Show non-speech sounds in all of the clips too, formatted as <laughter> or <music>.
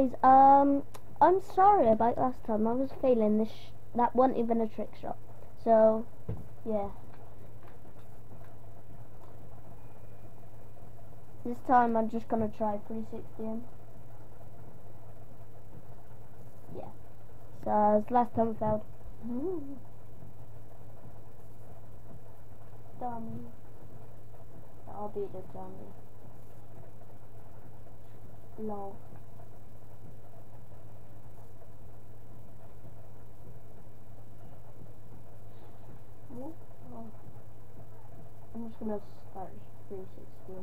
Guys, um, I'm sorry about last time. I was failing this. That wasn't even a trick shot. So, yeah. This time I'm just gonna try 360 in. Yeah. So last time I failed. <gasps> dummy. I'll be the dummy. Lol. Oh, oh. I'm just gonna start 360.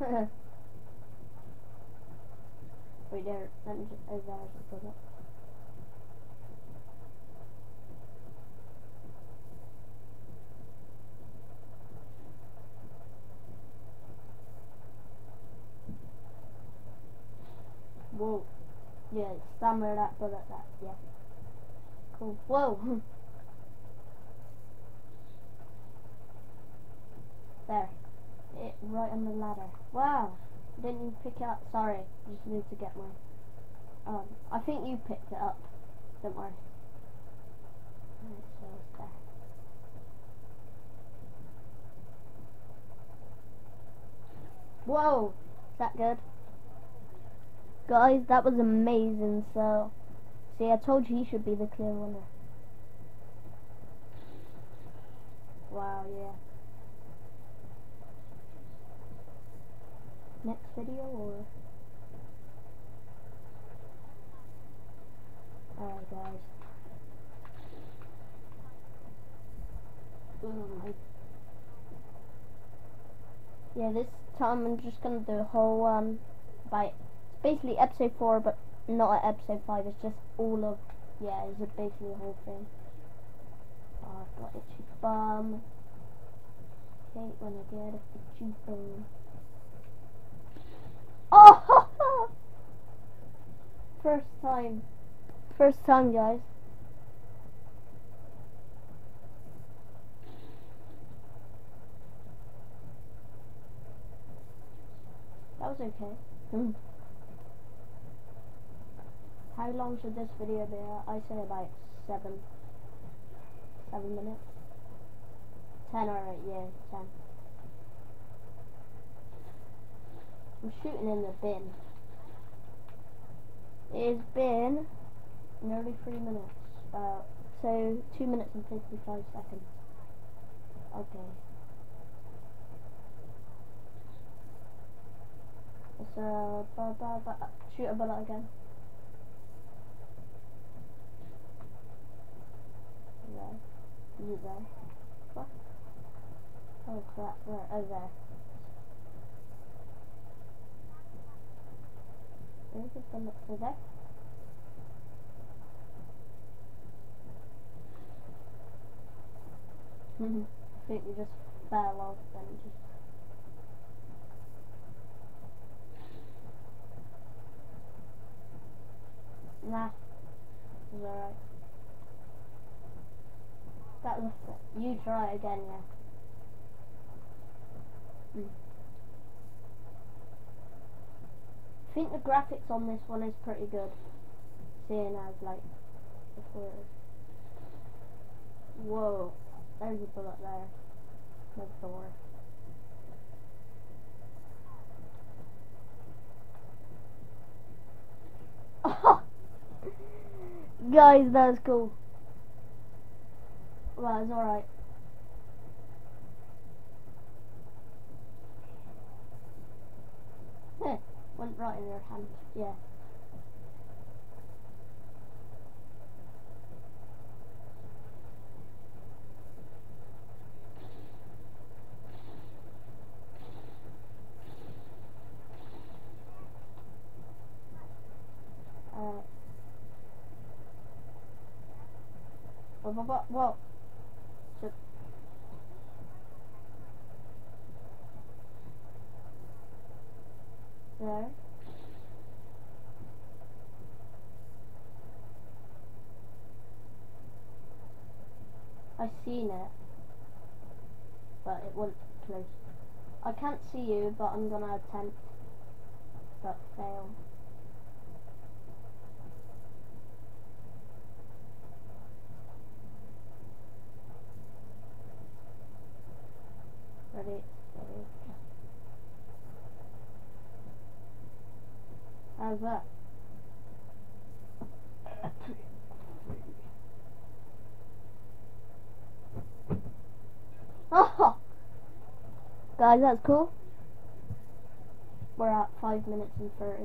<laughs> Wait there, let me just, oh there's a bullet. Whoa. Yeah, somewhere that bullet that, uh, yeah. Whoa! there. It right on the ladder. Wow. Didn't you pick it up? Sorry. I Just need to get my um I think you picked it up. Don't worry. Right, so it's there. Whoa! Is that good? Guys, that was amazing, so... See, I told you he should be the clear winner. Wow, yeah. Next video, or... Alright, guys. Yeah, this time I'm just gonna do a whole, um, by basically episode 4, but not at episode 5, it's just all of, yeah, it's basically the whole thing. Oh, I've got itchy bum. Hate when I get a itchy bum. Oh! <laughs> First time. First time, guys. That was okay. Hmm. <laughs> How long should this video be? I say about seven, seven minutes. Ten, or alright, yeah, ten. I'm shooting in the bin. It has been nearly three minutes. Uh, so two minutes and fifty-five seconds. Okay. So, shoot a bullet again. It there? What? Oh crap, right, oh there. Where's the bullet? Oh <laughs> there? I think you just fell off and just Nah, it's alright. That was. You try again, yeah. Hmm. I think the graphics on this one is pretty good. Seeing as like before it is. Whoa. There's a bullet there. There's the. <laughs> Guys, that's cool. Well, it's alright. Went right in your hand, yeah. Whoa, whoa, whoa, whoa. So- There. I seen it, but it wasn't close. I can't see you, but I'm gonna attempt, but fail. Ready? Ready. How's <laughs> that? Oh! Guys, that's cool. We're at 5 minutes and 30.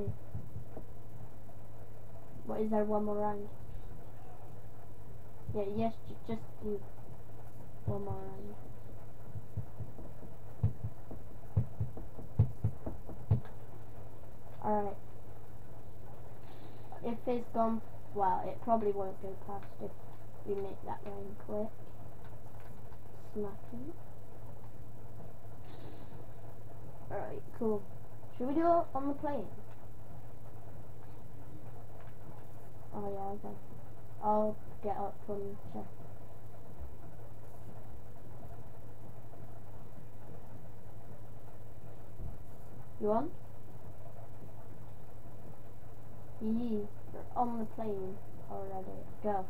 What, is there one more round? Yeah, yes, ju- just do one more round. Alright. It's gone, well, it probably won't go past if we make that round quick. Smacking. Alright, cool. Should we do it on the plane? Oh yeah, okay. I'll get up and check. You on? Yee, on the plane already. Go.